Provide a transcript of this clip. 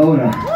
Ahora.